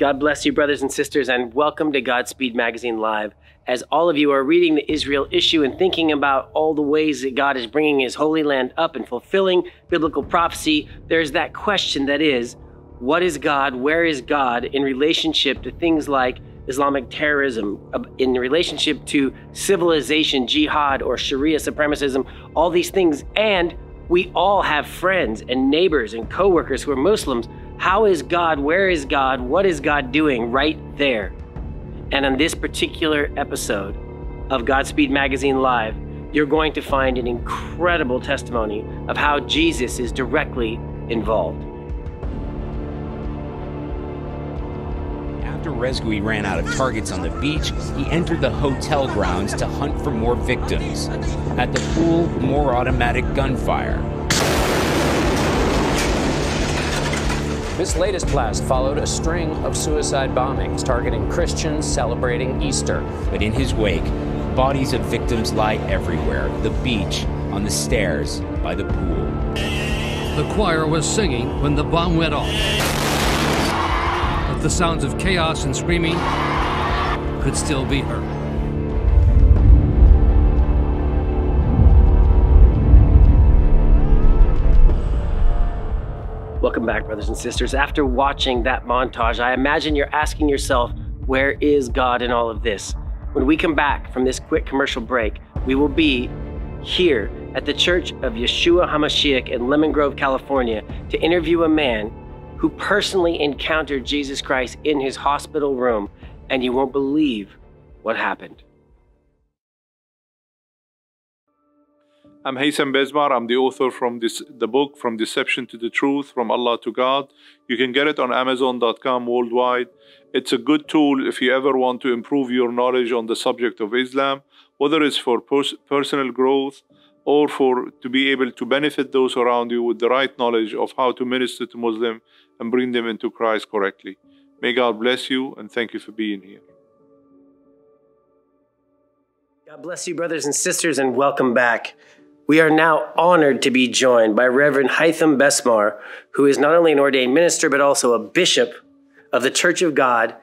God bless you, brothers and sisters, and welcome to Godspeed Magazine Live. As all of you are reading the Israel issue and thinking about all the ways that God is bringing his holy land up and fulfilling biblical prophecy, there's that question that is, what is God? Where is God in relationship to things like Islamic terrorism, in relationship to civilization, jihad, or Sharia supremacism, all these things. And we all have friends and neighbors and coworkers who are Muslims. How is God? Where is God? What is God doing right there? And on this particular episode of Godspeed Magazine Live, you're going to find an incredible testimony of how Jesus is directly involved. After Rezgui ran out of targets on the beach, he entered the hotel grounds to hunt for more victims. At the pool, more automatic gunfire. This latest blast followed a string of suicide bombings targeting Christians celebrating Easter. But in his wake, bodies of victims lie everywhere the beach, on the stairs, by the pool. The choir was singing when the bomb went off But the sounds of chaos and screaming could still be heard. Back, brothers and sisters. After watching that montage, I imagine you're asking yourself, where is God in all of this? When we come back from this quick commercial break, we will be here at the Church of Yeshua HaMashiach in Lemon Grove, California, to interview a man who personally encountered Jesus Christ in his hospital room, and you won't believe what happened. I'm Haitham Besmar. I'm the author from this the book From Deception to the Truth, From Allah to God. You can get it on Amazon.com worldwide. It's a good tool if you ever want to improve your knowledge on the subject of Islam, whether it's for pers personal growth or for to be able to benefit those around you with the right knowledge of how to minister to Muslim and bring them into Christ correctly. May God bless you and thank you for being here. God bless you, brothers and sisters, and welcome back. We are now honored to be joined by Reverend Haitham Besmar, who is not only an ordained minister, but also a bishop of the Church of God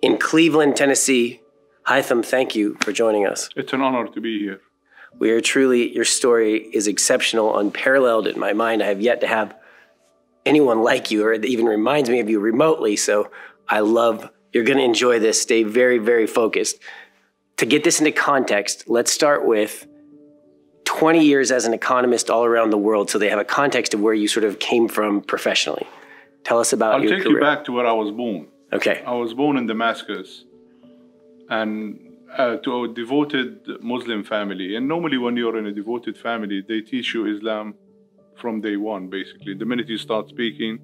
in Cleveland, Tennessee. Haitham, thank you for joining us. It's an honor to be here. We are truly, your story is exceptional, unparalleled in my mind. I have yet to have anyone like you or that even reminds me of you remotely. So I love, you're going to enjoy this. Stay very, very focused. To get this into context, let's start with 20 years as an economist all around the world. So they have a context of where you sort of came from professionally. Tell us about I'll your take you back to where I was born. Okay. I was born in Damascus and uh, to a devoted Muslim family. And normally, when you're in a devoted family, they teach you Islam from day one, basically. The minute you start speaking,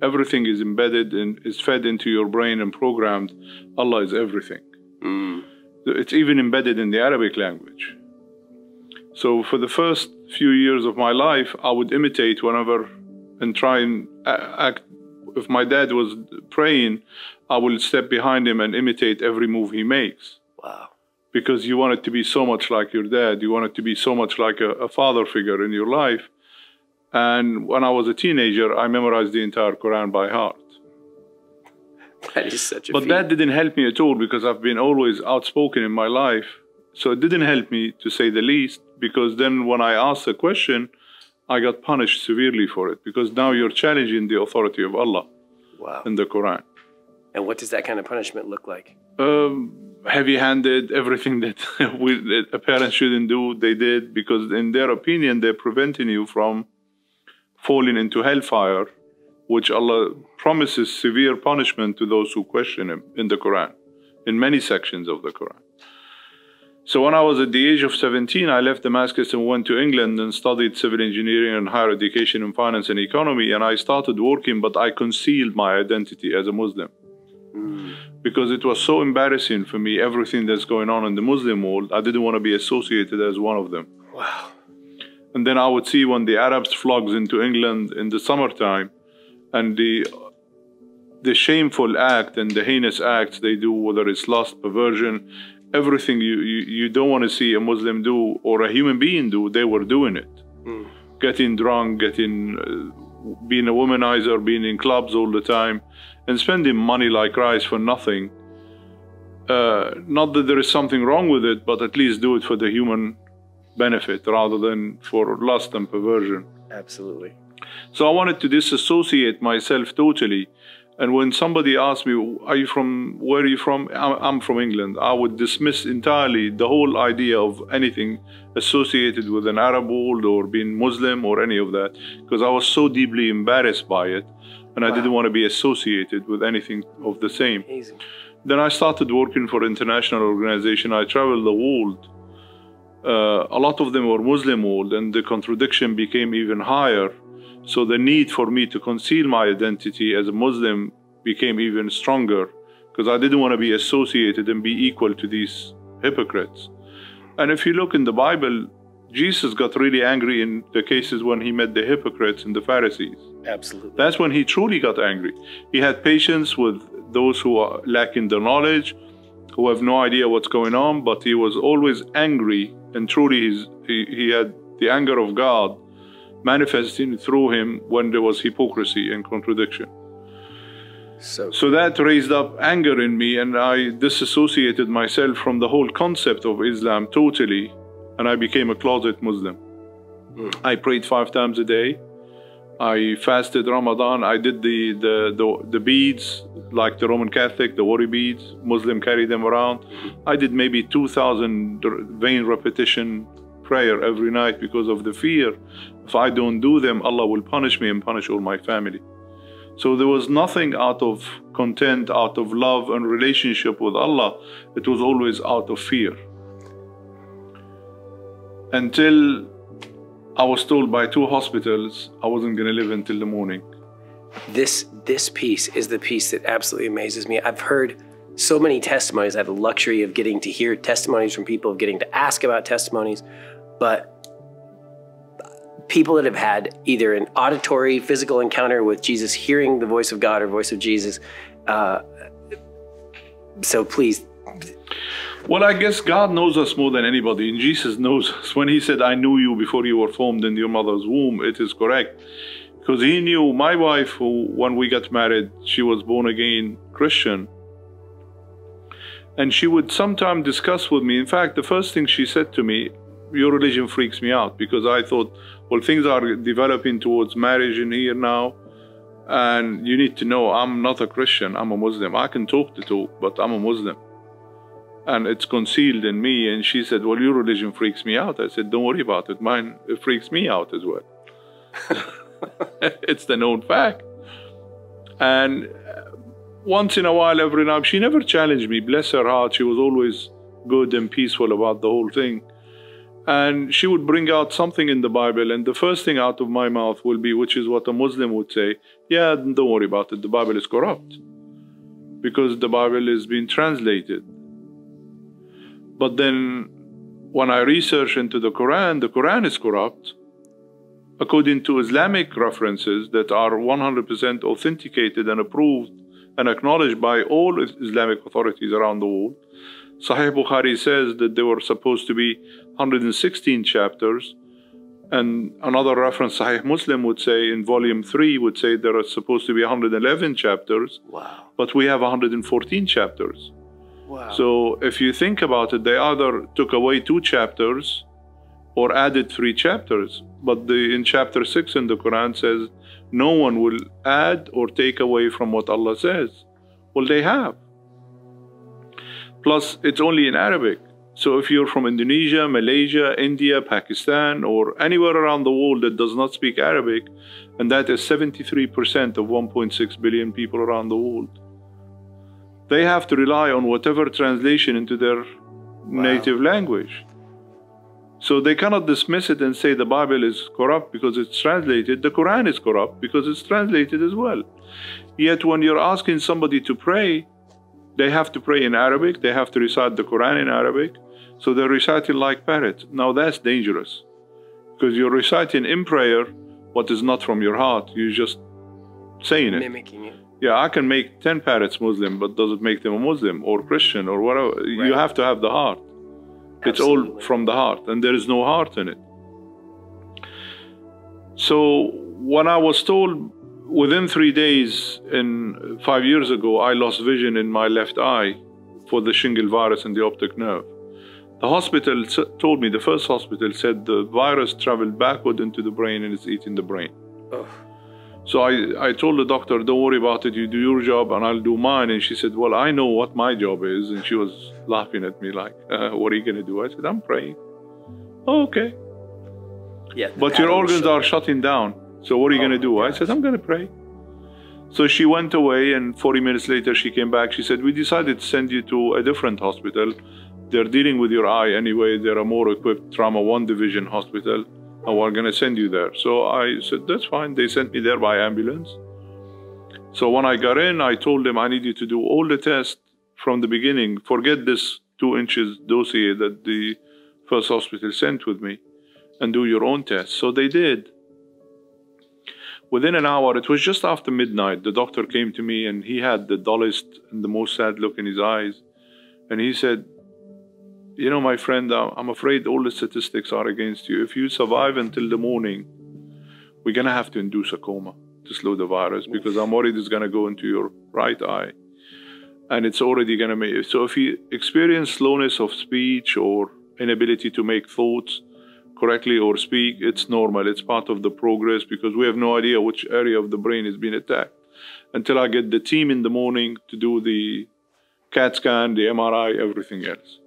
everything is embedded and is fed into your brain and programmed. Allah is everything. Mm. It's even embedded in the Arabic language. So for the first few years of my life, I would imitate whenever and try and act. If my dad was praying, I would step behind him and imitate every move he makes. Wow. Because you want it to be so much like your dad. You want it to be so much like a, a father figure in your life and when I was a teenager, I memorized the entire Quran by heart. That is such a But feat. that didn't help me at all because I've been always outspoken in my life. So it didn't help me to say the least because then when I asked a question, I got punished severely for it because now you're challenging the authority of Allah wow. in the Quran. And what does that kind of punishment look like? Um, heavy-handed, everything that, we, that a parent shouldn't do, they did because in their opinion, they're preventing you from falling into hellfire, which Allah promises severe punishment to those who question Him in the Quran, in many sections of the Quran. So when I was at the age of 17, I left Damascus and went to England and studied civil engineering and higher education in finance and economy. And I started working, but I concealed my identity as a Muslim. Mm. Because it was so embarrassing for me, everything that's going on in the Muslim world, I didn't want to be associated as one of them. Wow. And then I would see when the Arabs flogs into England in the summertime and the the shameful act and the heinous acts they do, whether it's lust, perversion, everything you, you, you don't want to see a Muslim do or a human being do, they were doing it. Mm. Getting drunk, getting, uh, being a womanizer, being in clubs all the time. and spending money like rice for nothing. Uh, not that there is something wrong with it, but at least do it for the human benefit rather than for lust and perversion. Absolutely. So I wanted to disassociate myself totally. And when somebody asked me, "Are you from? Where are you from?" I'm, from England. I would dismiss entirely the whole idea of anything associated with an Arab world or being Muslim or any of that, because I was so deeply embarrassed by it, and I didn't want to be associated with anything of the same. Amazing. Then I started working for international organization. I traveled the world. Uh, a lot of them were Muslim world, and the contradiction became even higher. So the need for me to conceal my identity as a Muslim became even stronger because I didn't want to be associated and be equal to these hypocrites. And if you look in the Bible, Jesus got really angry in the cases when he met the hypocrites and the Pharisees. Absolutely. That's when he truly got angry. He had patience with those who are lacking the knowledge, who have no idea what's going on, but he was always angry, and truly he, he had the anger of God manifesting through him when there was hypocrisy and contradiction. So So that raised up anger in me, and I disassociated myself from the whole concept of Islam totally, and I became a closet Muslim. Hmm. I prayed five times a day. I fasted Ramadan. I did the, the, the, the beads, like the Roman Catholic, the worry beads. Muslim carry them around. I did maybe 2,000 vain repetition prayer every night because of the fear. If I don't do them, Allah will punish me and punish all my family. So there was nothing out of content, out of love and relationship with Allah. It was always out of fear. Until I was told by two hospitals I wasn't going to live until the morning. this this piece is the piece that absolutely amazes me. I've heard so many testimonies. I have the luxury of getting to hear testimonies from people, of getting to ask about testimonies, but people that have had either an auditory, physical encounter with Jesus, hearing the voice of God or voice of Jesus. Uh, so please, Well, I guess God knows us more than anybody, and Jesus knows us. When He said, I knew you before you were formed in your mother's womb, it is correct. Because He knew my wife, who, when we got married, she was born again Christian. And she would sometimes discuss with me. In fact, the first thing she said to me, Your religion freaks me out, because I thought, well, things are developing towards marriage in here now. And you need to know, I'm not a Christian, I'm a Muslim. I can talk the talk, but I'm a Muslim and it's concealed in me. And she said, Well, your religion freaks me out. I said, Don't worry about it. Mine it freaks me out as well. it's the known fact. And once in a while, every now, she never challenged me. Bless her heart. She was always good and peaceful about the whole thing. And she would bring out something in the Bible, and the first thing out of my mouth will be, which is what a Muslim would say, Yeah, don't worry about it. The Bible is corrupt. Because the Bible is being translated. But then when I research into the Quran, the Quran is corrupt. According to Islamic references that are 100% authenticated and approved and acknowledged by all Islamic authorities around the world, Sahih Bukhari says that there were supposed to be 116 chapters. And another reference, Sahih Muslim would say in volume 3, would say there are supposed to be 111 chapters, wow, but we have 114 chapters. wow. So if you think about it, they either took away two chapters or added three chapters. But the, in chapter 6 in the Quran says, no one will add or take away from what Allah says. Well, they have. Plus, it's only in Arabic. So if you're from Indonesia, Malaysia, India, Pakistan, or anywhere around the world that does not speak Arabic, and that is 73% of 1.6 billion people around the world, they have to rely on whatever translation into their native language. So they cannot dismiss it and say the Bible is corrupt because it's translated. The Quran is corrupt because it's translated as well. Yet when you're asking somebody to pray, they have to pray in Arabic, they have to recite the Quran in Arabic. So they're reciting like parrots. Now that's dangerous because you're reciting in prayer what is not from your heart. You're just saying it. mimicking it. Yeah, I can make 10 parrots Muslim, but does it make them a Muslim or Christian or whatever? You have to have the heart. Absolutely. It's all from the heart, and there is no heart in it. So when I was told within three days, in five years ago, I lost vision in my left eye for the shingle virus in the optic nerve. The hospital told me, the first hospital said the virus traveled backward into the brain and it's eating the brain. So I, I told the doctor, don't worry about it, you do your job and I'll do mine. And she said, well, I know what my job is. And she was laughing at me like, uh, what are you going to do? I said, I'm praying. "Oh, okay. Yeah. But your organs are shutting down. So what are you Oh going to do? I said, I'm going to pray. So she went away, and 40 minutes later, she came back. She said, We decided to send you to a different hospital. They're dealing with your eye anyway. They're a more equipped trauma one division hospital, and we're going to send you there. So I said, That's fine. They sent me there by ambulance. So when I got in, I told them I need you to do all the tests from the beginning. Forget this two inches dossier that the first hospital sent with me and do your own tests. So they did. Within an hour, it was just after midnight, the doctor came to me and he had the dullest and the most sad look in his eyes. And he said, You know, my friend, I'm afraid all the statistics are against you. If you survive until the morning, we're going to have to induce a coma to slow the virus because I'm worried it's going to go into your right eye. And it's already going to make So if you experience slowness of speech or inability to make thoughts, correctly or speak, it's normal. It's part of the progress because we have no idea which area of the brain is being attacked until I get the team in the morning to do the CAT scan, the MRI, everything else.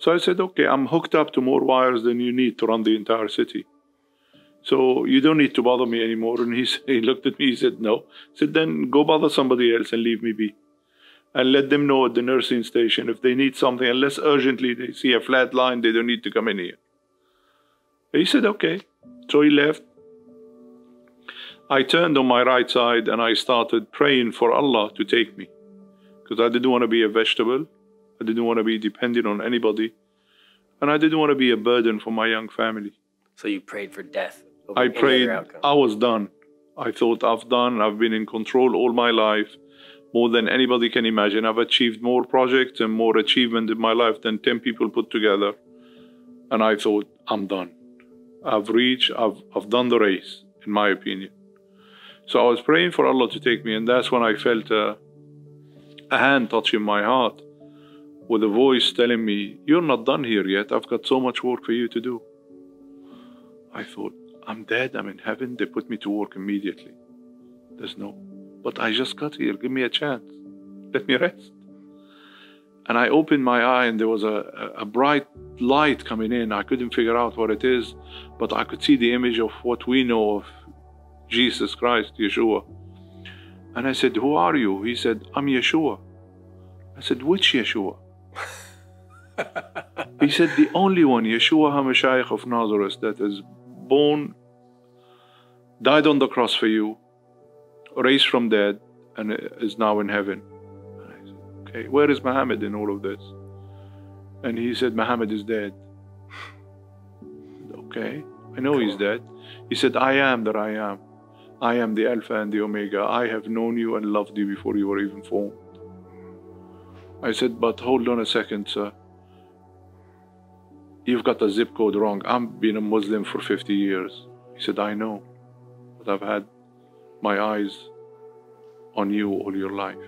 So I said, okay, I'm hooked up to more wires than you need to run the entire city. So you don't need to bother me anymore. And he, s- he looked at me, he said, no. I said, then go bother somebody else and leave me be. And let them know at the nursing station if they need something, unless urgently they see a flat line, they don't need to come in here. He said, okay. So he left. I turned on my right side and I started praying for Allah to take me. Because I didn't want to be a vegetable. I didn't want to be dependent on anybody. And I didn't want to be a burden for my young family. So you prayed for death. I prayed. I was done. I thought I've done, I've been in control all my life, more than anybody can imagine. I've achieved more projects and more achievement in my life than 10 people put together. And I thought, I'm done. I've reached, I've, I've done the race, in my opinion. So I was praying for Allah to take me, and that's when I felt a, a hand touching my heart with a voice telling me, You're not done here yet. I've got so much work for you to do. I thought, I'm dead, I'm in heaven. They put me to work immediately. There's no, but I just got here. Give me a chance. Let me rest. And I opened my eye, and there was a, a, bright light coming in. I couldn't figure out what it is, but I could see the image of what we know of Jesus Christ, Yeshua. And I said, Who are you? He said, I'm Yeshua. I said, Which Yeshua? he said, The only one, Yeshua HaMashiach of Nazareth, that is born, died on the cross for you, raised from dead, and is now in heaven. And I said, Okay, where is Muhammad in all of this? And he said, Muhammad is dead. Okay, I know he's dead. He said, I am that I am. I am the Alpha and the Omega. I have known you and loved you before you were even formed. I said, but hold on a second, sir. You've got the zip code wrong. I've been a Muslim for 50 years. He said, I know, but I've had my eyes on you all your life.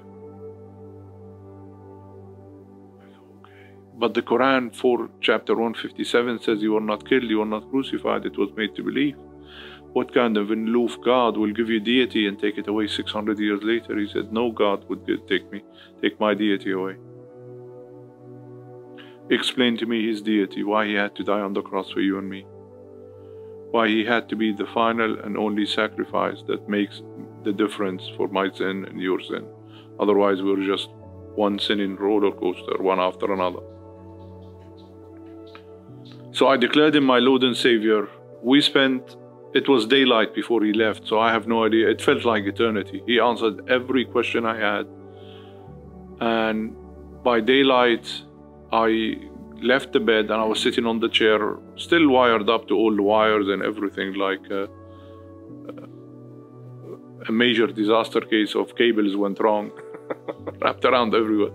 But the Quran 4, chapter 157 says, You were not killed, you were not crucified, it was made to believe. What kind of an aloof God will give you deity and take it away 600 years later? He said, No God would take me, take my deity away. Explain to me his deity, why he had to die on the cross for you and me. Why he had to be the final and only sacrifice that makes the difference for my sin and your sin. Otherwise, we're just one sinning roller coaster, one after another. So I declared him my Lord and Savior. We spent, it was daylight before he left, so I have no idea. It felt like eternity. He answered every question I had. And by daylight, I left the bed and I was sitting on the chair, still wired up to all the wires and everything, like a, a major disaster case of cables went wrong, wrapped around everywhere.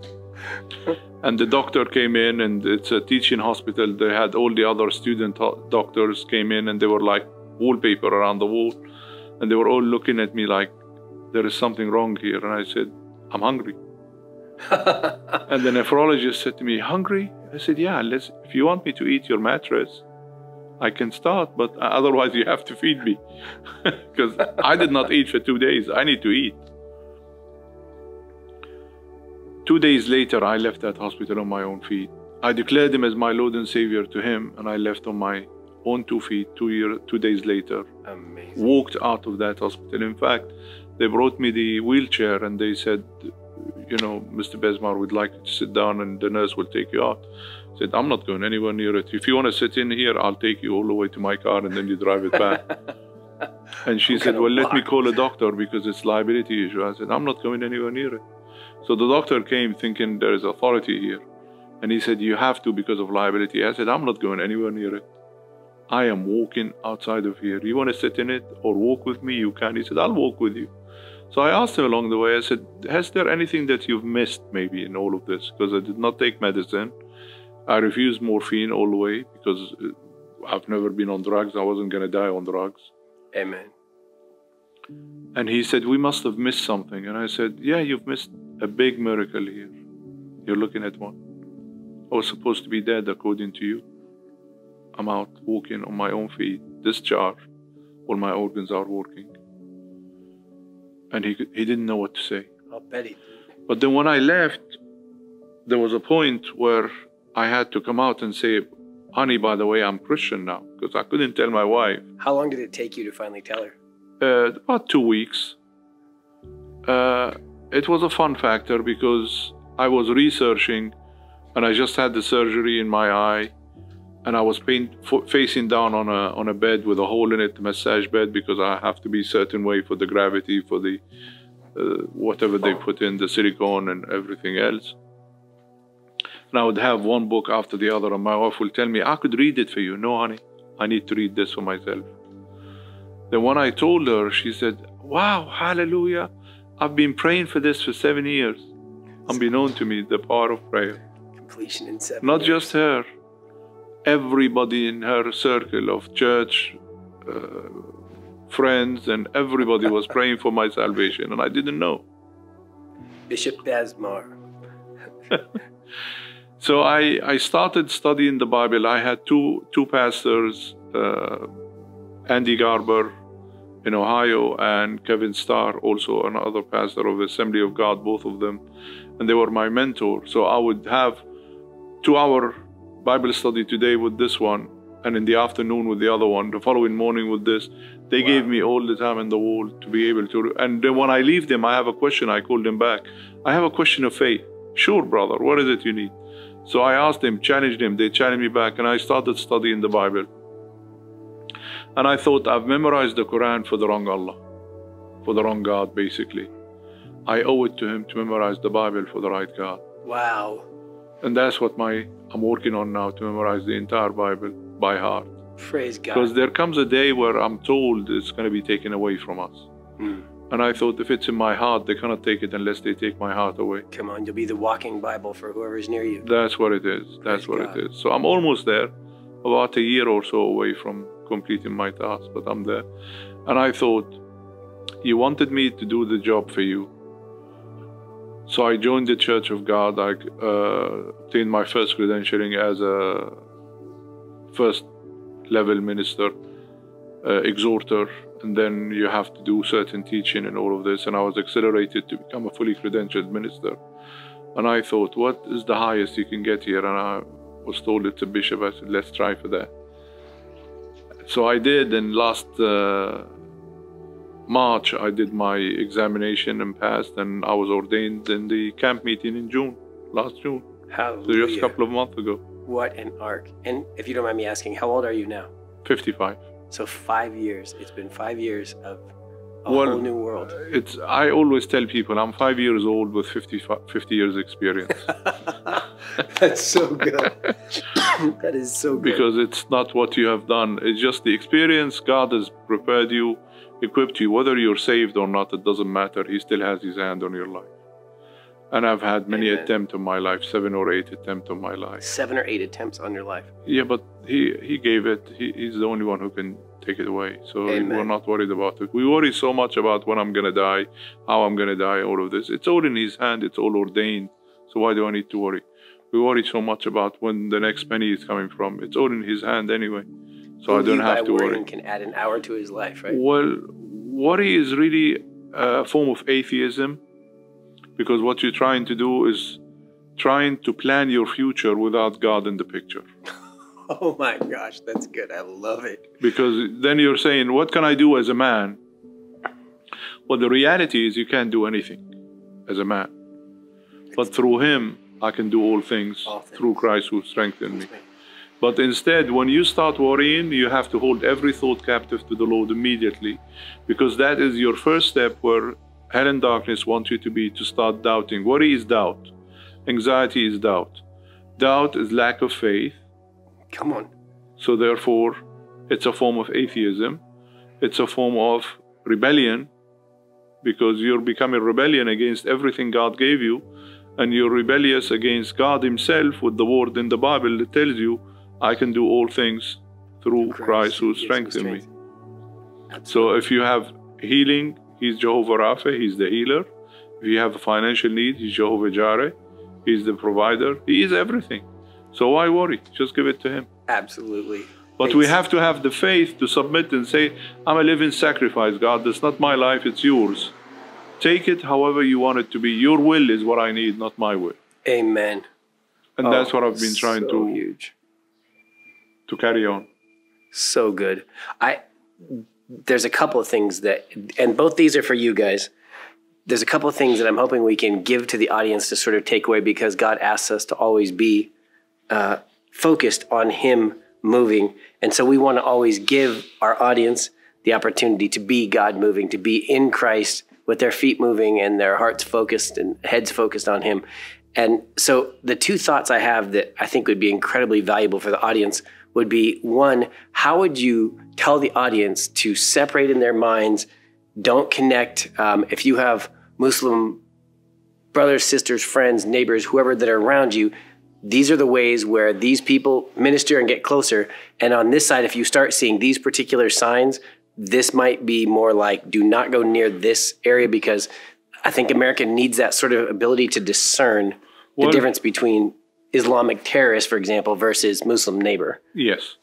And the doctor came in, and it's a teaching hospital. They had all the other student doctors came in, and they were like wallpaper around the wall, and they were all looking at me like, there is something wrong here. And I said, I'm hungry. and the nephrologist said to me, Hungry? I said, Yeah, let's, if you want me to eat your mattress, I can start, but otherwise you have to feed me. Because I did not eat for two days. I need to eat. Two days later, I left that hospital on my own feet. I declared him as my Lord and Savior to him, and I left on my own two feet two, year, two days later. Amazing. Walked out of that hospital. In fact, they brought me the wheelchair and they said, you know, Mr. Besmar, we'd like you to sit down and the nurse will take you out. I said, I'm not going anywhere near it. If you want to sit in here, I'll take you all the way to my car and then you drive it back. and she said, Well, let me call a doctor because it's liability issue. I said, I'm not going anywhere near it. So the doctor came thinking there is authority here. And he said, You have to because of liability. I said, I'm not going anywhere near it. I am walking outside of here. You want to sit in it or walk with me? You can. He said, I'll walk with you. So I asked him along the way, I said, Has there anything that you've missed maybe in all of this? Because I did not take medicine. I refused morphine all the way because uh, I've never been on drugs. I wasn't going to die on drugs. Amen. And he said, We must have missed something. And I said, Yeah, you've missed a big miracle here. You're looking at one. I was supposed to be dead according to you. I'm out walking on my own feet, discharged. All my organs are working. And he, he didn't know what to say. I'll bet he But then when I left, there was a point where I had to come out and say, honey, by the way, I'm Christian now, because I couldn't tell my wife. How long did it take you to finally tell her? Uh, about two weeks. Uh, it was a fun factor because I was researching and I just had the surgery in my eye and I was pain, facing down on a, on a bed with a hole in it, massage bed, because I have to be certain way for the gravity, for the uh, whatever they put in, the silicone and everything else. And I would have one book after the other, and my wife will tell me, I could read it for you. No, honey, I need to read this for myself. Then when I told her, she said, Wow, hallelujah. I've been praying for this for seven years. Unbeknown to me, the power of prayer. Completion in seven. Not years. just her, everybody in her circle of church, uh, friends, and everybody was praying for my salvation, and I didn't know. Bishop Besmar. so I, I started studying the Bible. I had two, two pastors, uh, Andy Garber in Ohio and Kevin Starr, also another pastor of the Assembly of God, both of them. And they were my mentor. So I would have two hour Bible study today with this one, and in the afternoon with the other one, the following morning with this. They wow. gave me all the time in the world to be able to. And then when I leave them, I have a question. I call them back. I have a question of faith. Sure, brother. What is it you need? So I asked them, challenged them. They challenged me back, and I started studying the Bible. And I thought I've memorized the Quran for the wrong Allah, for the wrong God, basically. I owe it to Him to memorize the Bible for the right God. Wow. And that's what my I'm working on now to memorize the entire Bible by heart. Praise God. Because there comes a day where I'm told it's going to be taken away from us. Mm. And I thought if it's in my heart, they cannot take it unless they take my heart away. Come on, you'll be the walking Bible for whoever's near you. That's what it is. That's Praise what God. it is. So I'm almost there, about a year or so away from completing my task, but I'm there. And I thought, you wanted me to do the job for you. So I joined the Church of God. I uh, obtained my first credentialing as a first level minister, uh, exhorter, and then you have to do certain teaching and all of this. And I was accelerated to become a fully credentialed minister. And I thought, what is the highest you can get here? And I was told it's a bishop. I said, let's try for that. So I did, and last uh, March, I did my examination and passed, and I was ordained in the camp meeting in June, last June. Hallelujah. So just a couple of months ago. What an arc. And if you don't mind me asking, how old are you now? 55. So five years. It's been five years of a well, whole new world. It's. I always tell people I'm five years old with 50, 50 years experience. That's so good. that is so good. Because it's not what you have done. It's just the experience God has prepared you equipped you, whether you're saved or not, it doesn't matter. He still has his hand on your life. And I've had many Amen. attempts on my life, seven or eight attempts on my life. Seven or eight attempts on your life. Yeah, but he he gave it. He, he's the only one who can take it away. So Amen. we're not worried about it. We worry so much about when I'm gonna die, how I'm gonna die, all of this. It's all in His hand. It's all ordained. So why do I need to worry? We worry so much about when the next penny is coming from. It's all in His hand anyway. So I don't have to worry. can add an hour to his life, right? Well, worry is really a form of atheism because what you're trying to do is trying to plan your future without God in the picture. Oh my gosh, that's good. I love it. Because then you're saying, What can I do as a man? Well, the reality is you can't do anything as a man. But through Him, I can do all things, All things. through Christ who strengthened me. But instead, when you start worrying, you have to hold every thought captive to the Lord immediately, because that is your first step where hell and darkness want you to be to start doubting. Worry is doubt, anxiety is doubt. Doubt is lack of faith, Come on. so therefore, it's a form of atheism. It's a form of rebellion, because you're becoming rebellion against everything God gave you, and you're rebellious against God Himself with the word in the Bible that tells you, I can do all things through Christ, who gives me strengthened me. So if you have healing, He's Jehovah Rapha, He's the healer. If you have a financial need, He's Jehovah Jireh, He's the provider. He is everything. So why worry? Just give it to Him. Absolutely. But we have to have the faith to submit and say, I'm a living sacrifice, God. That's not my life, it's yours. Take it however you want it to be. Your will is what I need, not my will. Amen. And that's Oh, what I've been trying so to, huge. to carry on. So good. I there's a couple of things that and both these are for you guys. There's a couple of things that I'm hoping we can give to the audience to sort of take away because God asks us to always be uh, focused on Him moving. And so we want to always give our audience the opportunity to be God moving, to be in Christ with their feet moving and their hearts focused and heads focused on Him. And so the two thoughts I have that I think would be incredibly valuable for the audience would be one, how would you tell the audience to separate in their minds, don't connect? Um, if you have Muslim brothers, sisters, friends, neighbors, whoever that are around you, these are the ways where these people minister and get closer. And on this side, if you start seeing these particular signs, this might be more like do not go near this area because I think America needs that sort of ability to discern the difference between Islamic terrorists, for example, versus Muslim neighbor. Yes.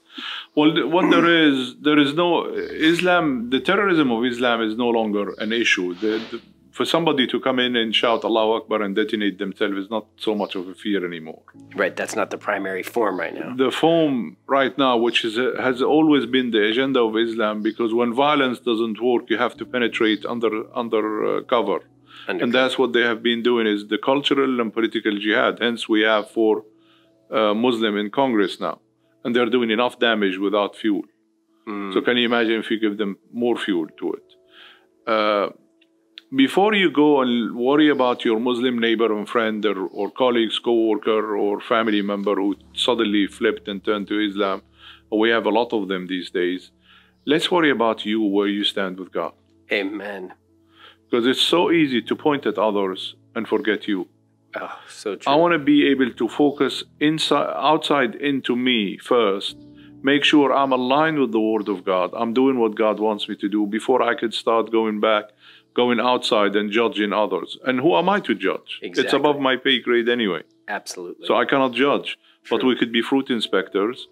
Well, what there is, there is no Islam. The terrorism of Islam is no longer an issue. The, the, for somebody to come in and shout Allahu Akbar and detonate themselves is not so much of a fear anymore. Right, that's not the primary form right now. The form right now, which is has always been the agenda of Islam, because when violence doesn't work, you have to penetrate under under uh, cover, and that's what they have been doing is the cultural and political jihad. Hence, we have four uh, Muslim in Congress now, and they're doing enough damage without fuel. So can you imagine if you give them more fuel to it? Uh, before you go and worry about your Muslim neighbor and friend or, or colleagues, co-worker or family member who suddenly flipped and turned to Islam, we have a lot of them these days. Let's worry about you where you stand with God. Amen. Because it's so easy to point at others and forget you. Oh, so true. I want to be able to focus inside, outside into me first. Make sure I'm aligned with the Word of God. I'm doing what God wants me to do before I could start going back, going outside and judging others. And who am I to judge? It's above my pay grade anyway. Absolutely. So I cannot judge. But we could be fruit inspectors,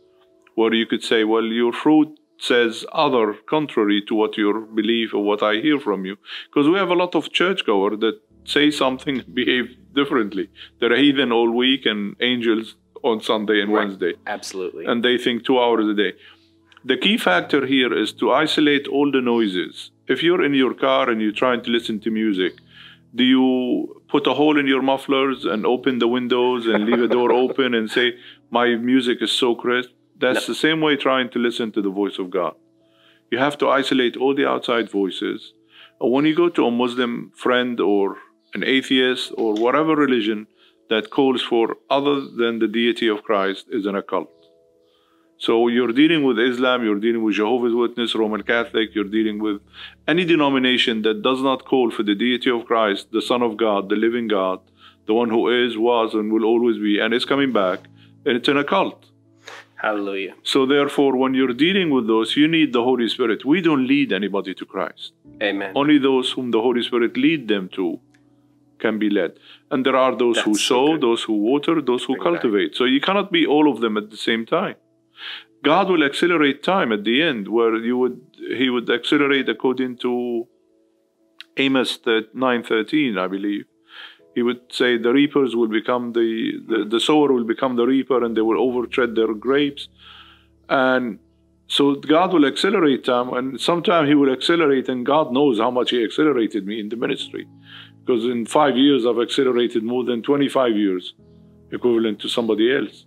where you could say, well, your fruit says other contrary to what your belief or what I hear from you. Because we have a lot of churchgoers that say something, behave differently. They're heathen all week and angels on Sunday and Right. Wednesday. Absolutely. And they think two hours a day. The key factor here is to isolate all the noises. If you're in your car and you're trying to listen to music, do you put a hole in your mufflers and open the windows and leave a door open and say, My music is so crisp? That's the same way trying to listen to the voice of God. You have to isolate all the outside voices. When you go to a Muslim friend or an atheist or whatever religion that calls for other than the deity of Christ is an occult. So you're dealing with Islam, you're dealing with Jehovah's Witness, Roman Catholic, you're dealing with any denomination that does not call for the deity of Christ, the Son of God, the living God, the one who is, was, and will always be, and is coming back, and it's an occult. Hallelujah. So therefore, when you're dealing with those, you need the Holy Spirit. We don't lead anybody to Christ. Amen. Only those whom the Holy Spirit lead them to can be led. And there are those who That's so sow, those who water, those who Bring it back. cultivate. So you cannot be all of them at the same time. God will accelerate time at the end, where you would He would accelerate according to Amos nine thirteen, I believe. He would say the reapers will become the, the the sower will become the reaper, and they will overtread their grapes, and so God will accelerate time, and sometime He will accelerate, and God knows how much He accelerated me in the ministry, because in five years I've accelerated more than twenty five years, equivalent to somebody else.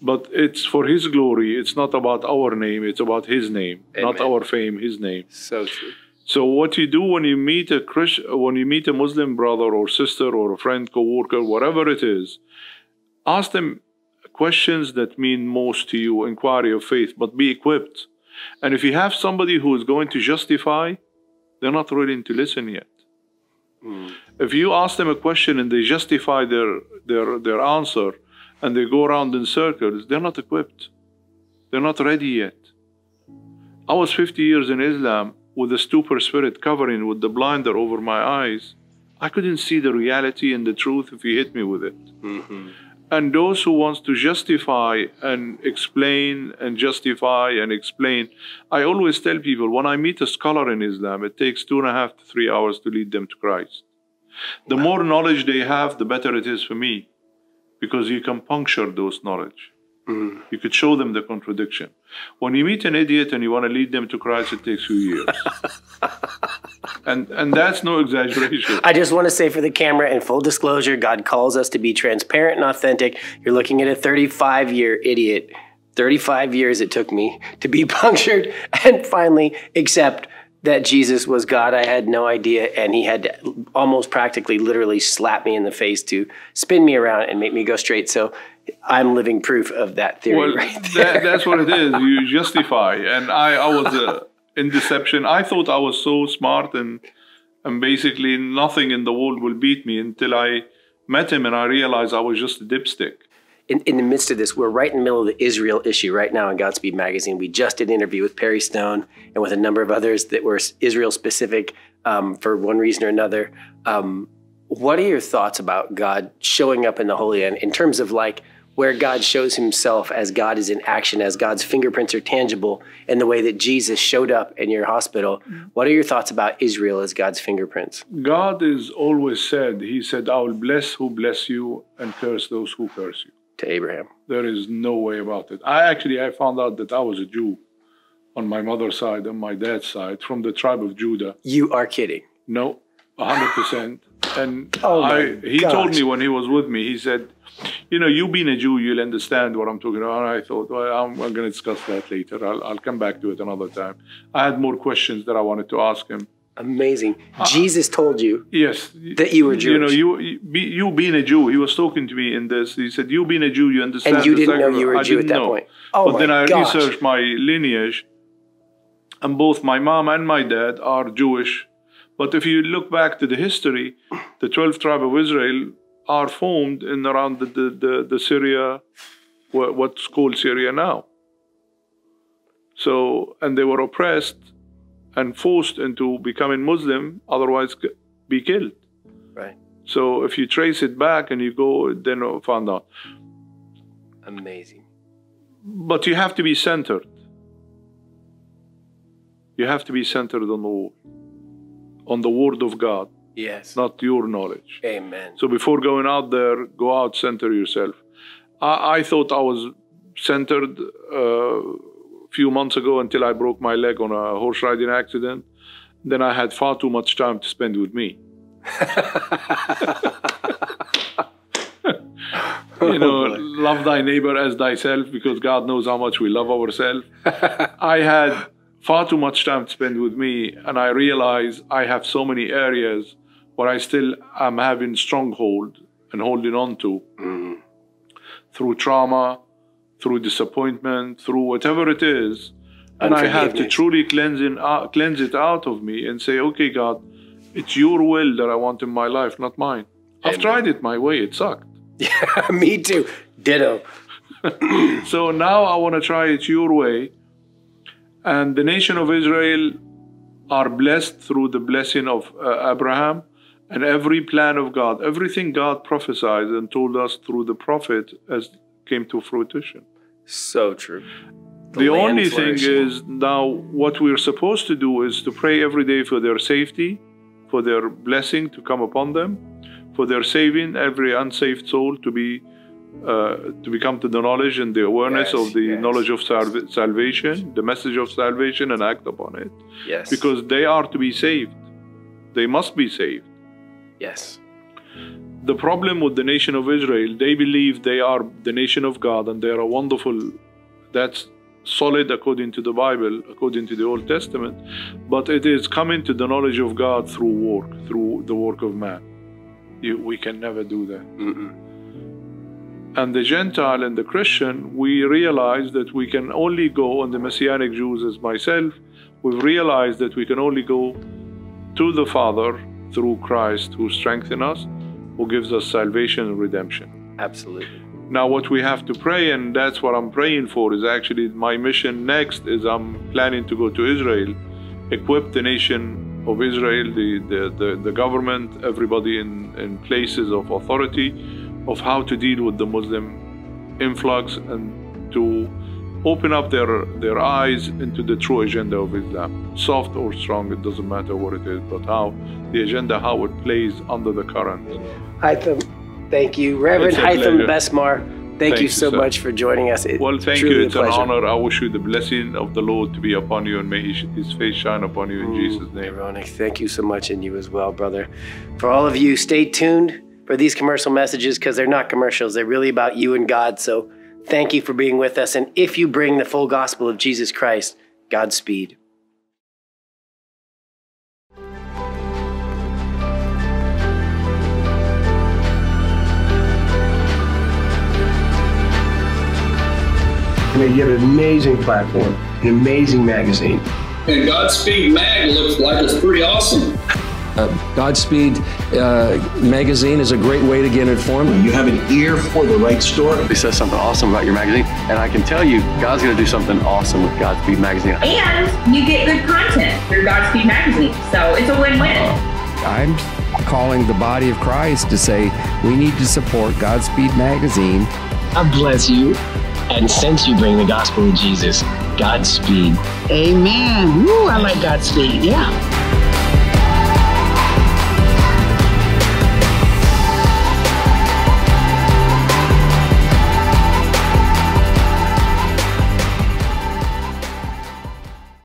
But it's for His glory. It's not about our name. It's about His name, not our fame. His name. So true. So what you do when you meet a Christ, when you meet a Muslim brother or sister or a friend, coworker, whatever it is, ask them questions that mean most to you, inquiry of faith, but be equipped. And if you have somebody who is going to justify, they're not willing to listen yet. Mm. If you ask them a question and they justify their their their answer, and they go around in circles, they're not equipped. They're not ready yet. I was 50 years in Islam with the stupor spirit covering with the blinder over my eyes. I couldn't see the reality and the truth if you hit me with it. Mm-hmm. And those who wants to justify and explain and justify and explain, I always tell people when I meet a scholar in Islam, it takes two and a half to three hours to lead them to Christ. The more knowledge they have, the better it is for me, because you can puncture those knowledge. Mm. You could show them the contradiction. When you meet an idiot and you want to lead them to Christ, it takes few years. and and that's no exaggeration. I just want to say for the camera, in full disclosure, God calls us to be transparent and authentic. You're looking at a 35 year idiot. 35 years it took me to be punctured and finally accept that Jesus was God. I had no idea. And he had to almost practically, literally slap me in the face to spin me around and make me go straight. So I'm living proof of that theory Well, right there. that, that's what it is. You justify. And I, I was uh, in deception. I thought I was so smart and and basically nothing in the world will beat me until I met him and I realized I was just a dipstick. in, in the midst of this, we're right in the middle of the Israel issue right now in Godspeed Magazine. We just did an interview with Perry Stone and with a number of others that were Israel specific um, for one reason or another. Um, what are your thoughts about God showing up in the Holy Land in terms of like where God shows himself as God is in action, as God's fingerprints are tangible, in the way that Jesus showed up in your hospital? Mm-hmm. What are your thoughts about Israel as God's fingerprints? God is always said, He said, I will bless who bless you and curse those who curse you. To Abraham. There is no way about it. I actually I found out that I was a Jew on my mother's side and my dad's side from the tribe of Judah. You are kidding. No, hundred percent. And Oh I, he told me when he was with me, he said, "You know, you being a Jew, you'll understand what I'm talking about." And I thought, well, I'm, I'm going to discuss that later. I'll, I'll come back to it another time. I had more questions that I wanted to ask him. Amazing. Uh, Jesus told you Yes, That you were Jewish. You know, you you, you being a Jew. He was talking to me in this. He said, "You being a Jew, you understand." And you didn't know you were a Jew at that know. point. Oh but then I gosh. researched my lineage, and both my mom and my dad are Jewish. But if you look back to the history, the 12th tribe of Israel are formed in around the, the, the, the Syria, what's called Syria now. So, and they were oppressed and forced into becoming Muslim, otherwise be killed. Right. So if you trace it back and you go, then you find out. Amazing. But you have to be centered. You have to be centered on the word, on the word of God, Yes. not your knowledge. Amen. So before going out there, go out, center yourself. I, I thought I was centered uh, a few months ago until I broke my leg on a horse riding accident. Then I had far too much time to spend with me. you know, love thy neighbor as thyself because God knows how much we love ourselves. I had far too much time to spend with me, and I realized I have so many areas where I still am having stronghold and holding on to through trauma, through disappointment, through whatever it is. And I have to truly cleanse, in, uh, cleanse it out of me and say, okay, God, it's your will that I want in my life, not mine. I've Amen. tried it my way, it sucked. Yeah, me too. Ditto. so now I want to try it your way. And the nation of Israel are blessed through the blessing of uh, Abraham and every plan of God, everything God prophesied and told us through the prophet as came to fruition. So true. The, the only thing is now what we're supposed to do is to pray every day for their safety, for their blessing to come upon them, for their saving every unsaved soul to be uh, to become to the knowledge and the awareness yes, of the yes. knowledge of salv- salvation, the message of salvation, and act upon it. Yes. Because they are to be saved. They must be saved. Yes. The problem with the nation of Israel, they believe they are the nation of God and they are a wonderful, that's solid according to the Bible, according to the Old Testament, but it is coming to the knowledge of God through work, through the work of man. You, we can never do that. Mm-mm. And the Gentile and the Christian, we realize that we can only go, on the Messianic Jews as myself, we've realized that we can only go to the Father through Christ who strengthens us, who gives us salvation and redemption. Absolutely. Now, what we have to pray, and that's what I'm praying for, is actually my mission next is I'm planning to go to Israel, equip the nation of Israel, the, the, the, the government, everybody in, in places of authority, of how to deal with the Muslim influx and to open up their, their eyes into the true agenda of Islam. Soft or strong, it doesn't matter what it is, but how the agenda, how it plays under the current. Haitham, Thank you. Reverend Haitham Besmar, thank, thank you so you, much for joining us. It, well, thank you. It's an honor. I wish you the blessing of the Lord to be upon you and may his face shine upon you in mm, Jesus' name. Ironic. Thank you so much, and you as well, brother. For all of you, stay tuned for these commercial messages because they're not commercials. They're really about you and God. So thank you for being with us. And if you bring the full gospel of Jesus Christ, Godspeed. And you have an amazing platform, an amazing magazine. And Godspeed Mag looks like it's pretty awesome. Uh, Godspeed uh, magazine is a great way to get informed. You have an ear for the right story. He says something awesome about your magazine, and I can tell you, God's going to do something awesome with Godspeed magazine. And you get good content through Godspeed magazine, so it's a win-win. Uh, I'm calling the body of Christ to say we need to support Godspeed magazine. God bless you. And since you bring the gospel of Jesus, Godspeed. Amen. Woo, I like Godspeed. Yeah.